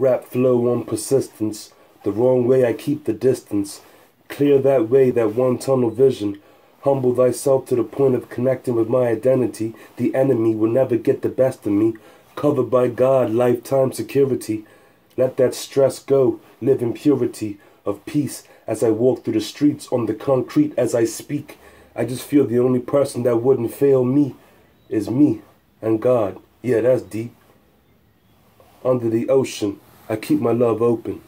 Rap flow on persistence. The wrong way I keep the distance. Clear that way, that one tunnel vision. Humble thyself to the point of connecting with my identity. The enemy will never get the best of me. Covered by God, lifetime security. Let that stress go. Live in purity of peace as I walk through the streets on the concrete as I speak. I just feel the only person that wouldn't fail me is me and God. Yeah, that's deep. Under the ocean, I keep my love open.